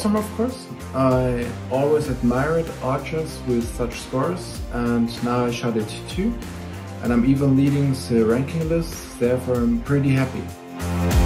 awesome, of course. I always admired archers with such scores, and now I shot it too. And I'm even leading the ranking list, therefore I'm pretty happy.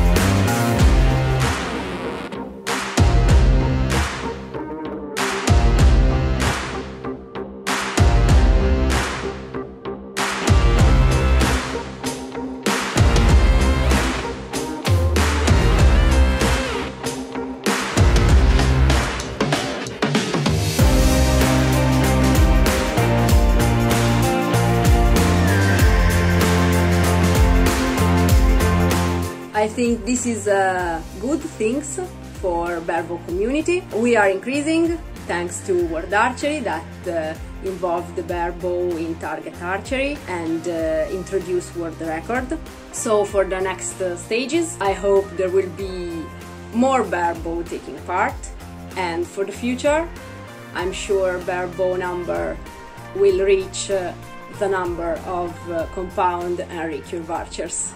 I think this is a good things for Barebow community. We are increasing thanks to World Archery that uh, involved the Barebow in target archery and uh, introduced world record. So for the next uh, stages, I hope there will be more Barebow taking part. And for the future, I'm sure Barebow number will reach uh, the number of uh, compound and recurve archers.